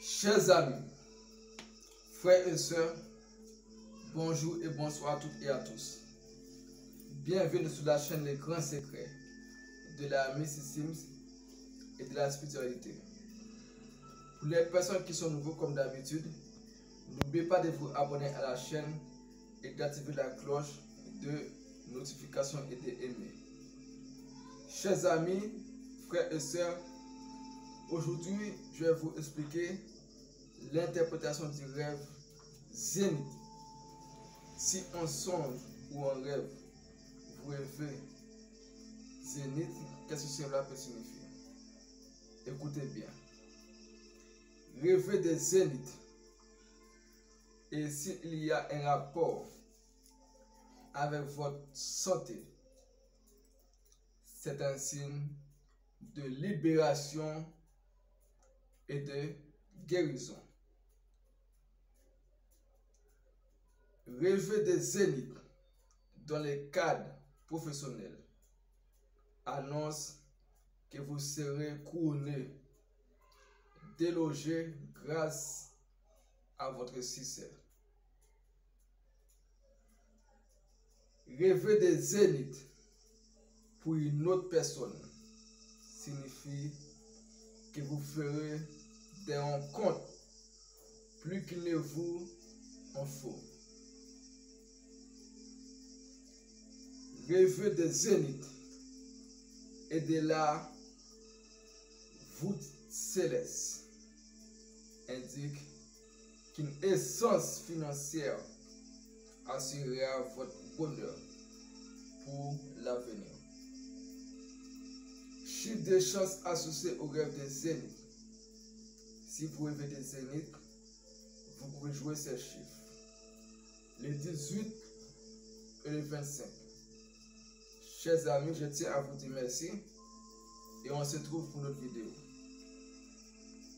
Chers amis, frères et sœurs, bonjour et bonsoir à toutes et à tous. Bienvenue sur la chaîne Les Grands Secrets de la mysticisme et de la spiritualité. Pour les personnes qui sont nouveaux comme d'habitude, n'oubliez pas de vous abonner à la chaîne et d'activer la cloche de notification et d'aimer. Chers amis, frères et sœurs, aujourd'hui je vais vous expliquer l'interprétation du rêve zénith. Si on songe ou on rêve, vous rêvez zénith, qu'est-ce que cela peut signifier? Écoutez bien. Rêver des zéniths. Et s'il y a un rapport avec votre santé, c'est un signe de libération et de guérison. Rêver des zéniths dans les cadres professionnels annonce que vous serez couronné, délogé grâce à votre succès. Rêver des zéniths pour une autre personne signifie que vous ferez des rencontres, plus qu'il ne vous en faut. Rêvez des zéniths et de la voûte céleste indique qu'une essence financière assurera votre bonheur pour l'avenir. Chiffre de chance associé au rêve des zéniths Si vous rêvez des zéniths, vous pouvez jouer ces chiffres. Le 18 et le 25. Chers amis, je tiens à vous dire merci et on se retrouve pour notre vidéo.